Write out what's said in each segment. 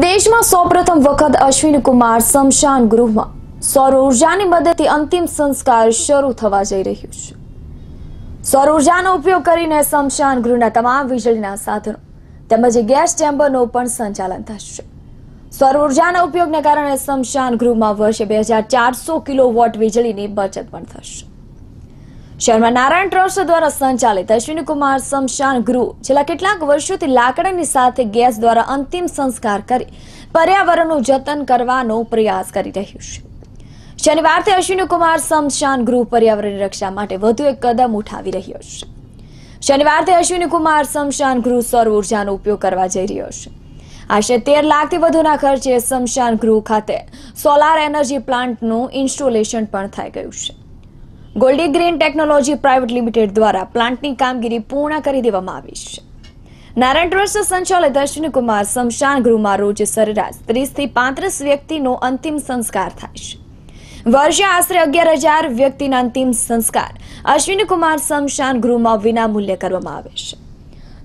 દેશમાં સૌપ્રથમ વખત અશ્વિન કુમાર સ્મશાન ગૃહમાં. સૌર ઉર્જાની મદદથી અંતિમ સંસ્કાર શરૂ થવા જઈ રહ્યું છે. સૌર ઉર્જાનો ઉપયોગ કરીને શમશાન ગૃહના તમામ વીજળીના સાધનો તેમજ ગેસ ચેમ્બરનું પણ સંચાલન થશે. સૌર ઉર્જાના ઉપયોગને કારણે શમશાન ગૃહમાં વર્ષે બે હજાર ચારસો કિલોવોટ વીજળીની બચત પણ થશે. શહેરમાં નારાયણ ટ્રસ્ટ દ્વારા સંચાલિત અશ્વિની કુમાર શમશાન ગૃહ છેલ્લા કેટલાક વર્ષોથી લાકડાની સાથે ગેસ દ્વારા અંતિમ સંસ્કાર કરી પર્યાવરણનું જતન કરવાનો પ્રયાસ કરી રહ્યું છે. શનિવારથી અશ્વિની કુમાર શમશાન ગૃહ પર્યાવરણની રક્ષા માટે વધુ એક કદમ ઉઠાવી રહ્યો છે. શનિવારથી અશ્વિની કુમાર શમશાન ગૃહ સૌર ઉર્જાનો ઉપયોગ કરવા જઈ રહ્યો છે. આશરે તેર લાખથી વધુના ખર્ચે શમશાન ગૃહ ખાતે સોલાર એનર્જી પ્લાન્ટનું ઇન્સ્ટોલેશન પણ થઈ ગયું છે. Goldi green technology private limited દ્વારા પ્લાન્ટની કામગીરી પૂર્ણ કરી દેવામાં આવી છે. નારાયણ ટ્રસ્ટ સંચાલક અશ્વિની શમશાન ગૃહમાં રોજ સરેરાશ ત્રીસથી પાંત્રીસ વ્યક્તિનો અંતિમ સંસ્કાર થાય છે. વર્ષે આશરે અગિયાર હજાર વ્યક્તિના અંતિમ સંસ્કાર અશ્વિનીકુમાર સ્મશાન ગૃહમાં વિનામૂલ્યે કરવામાં આવે છે.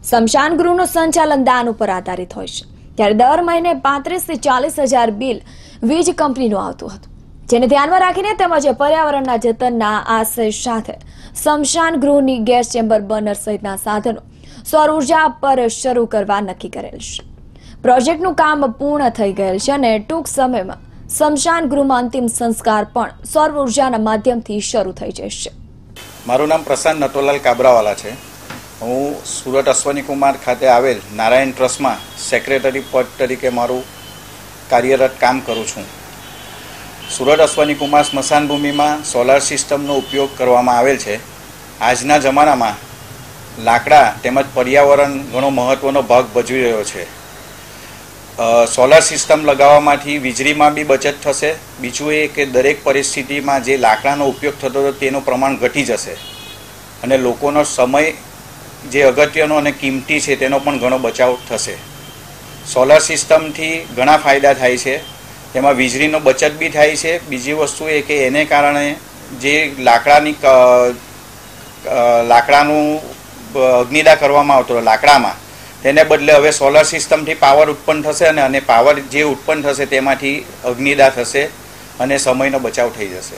સ્મશાન ગૃહનું સંચાલન દાન ઉપર આધારિત હોય છે. ત્યારે દર મહિને પાંત્રીસથી ચાલીસ હજાર બિલ વીજ કંપનીનું આવતું હતું. જેને ધ્યાનમાં રાખીને તેમજ પર્યાવરણના જતનના આશય સાથે સ્મશાન ગૃહની ગેસ ચેમ્બર બર્નર સહિતના સાધનો સૌર ઊર્જા પર શરૂ કરવા નક્કી કરેલ છે. પ્રોજેક્ટનું કામ પૂર્ણ થઈ ગયેલ છે અને ટૂંક સમયમાં સ્મશાન ગૃહમાં અંતિમ સંસ્કાર પણ સૌર ઉર્જાના માધ્યમથી શરૂ થઈ જશે. મારું નામ પ્રશાંત નટોલાલ કાબરાવાલા છે. હું સુરત અશ્વની કુમાર ખાતે આવેલ નારાયણ ટ્રસ્ટમાં સેક્રેટરી પદ તરીકે મારું કાર્યરત કામ કરું છું. સુરત અશ્વની કુમાર સ્મશાન ભૂમિમાં સોલાર સિસ્ટમનો ઉપયોગ કરવામાં આવેલ છે. આજના જમાનામાં લાકડા તેમજ પર્યાવરણ ઘણો મહત્ત્વનો ભાગ ભજવી રહ્યો છે. સોલાર સિસ્ટમ લગાવવામાંથી વીજળીમાં બી બચત થશે. બીજું એ કે દરેક પરિસ્થિતિમાં જે લાકડાનો ઉપયોગ થતો હતો તેનું પ્રમાણ ઘટી જશે. અને લોકોનો સમય જે અગત્યનો અને કિંમતી છે તેનો પણ ઘણો બચાવ થશે. સોલાર સિસ્ટમથી ઘણા ફાયદા થાય છે. તેમાં વીજળીનો બચત બી થાય છે. બીજી વસ્તુ એ કે એને કારણે જે લાકડાની લાકડાનું અગ્નિદા કરવામાં આવતો લાકડામાં. તેને બદલે હવે સોલર સિસ્ટમથી પાવર ઉત્પન્ન થશે અને અને પાવર જે ઉત્પન્ન થશે તેમાંથી અગ્નિદા થશે અને સમયનો બચાવ થઈ જશે.